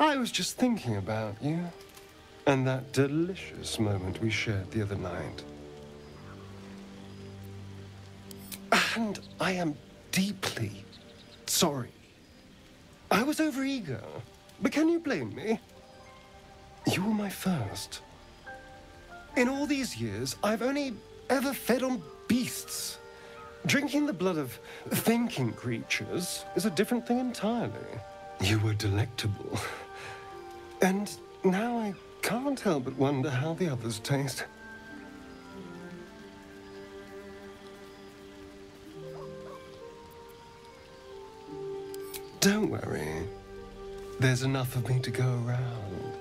I was just thinking about you and that delicious moment we shared the other night. And I am deeply sorry. I was overeager, but can you blame me? You were my first. In all these years, I've only ever fed on beasts. Drinking the blood of thinking creatures is a different thing entirely. You were delectable. And now I can't help but wonder how the others taste. Don't worry. There's enough of me to go around.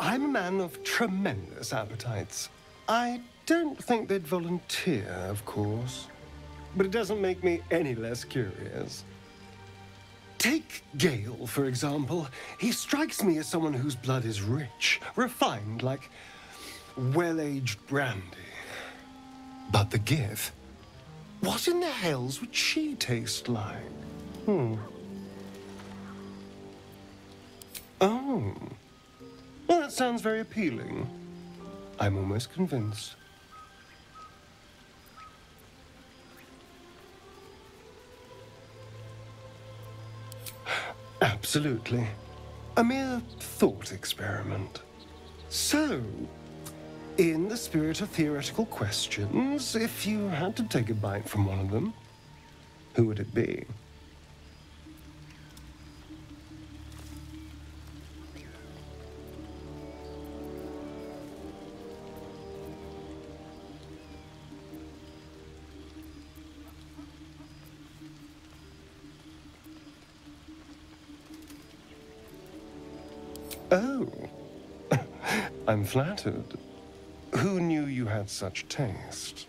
I'm a man of tremendous appetites. I don't think they'd volunteer, of course. But it doesn't make me any less curious. Take Gale, for example. He strikes me as someone whose blood is rich, refined, like well-aged brandy. But the Gith? What in the hells would she taste like? Hmm. Oh. Well, that sounds very appealing. I'm almost convinced. Absolutely. A mere thought experiment. So, in the spirit of theoretical questions, if you had to take a bite from one of them, who would it be? Oh, I'm flattered. Who knew you had such taste?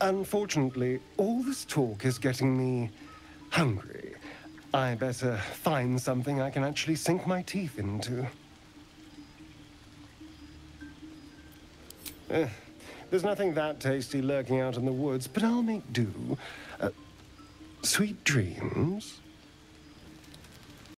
Unfortunately, all this talk is getting me hungry. I better find something I can actually sink my teeth into. Eh, there's nothing that tasty lurking out in the woods, but I'll make do. Uh, sweet dreams.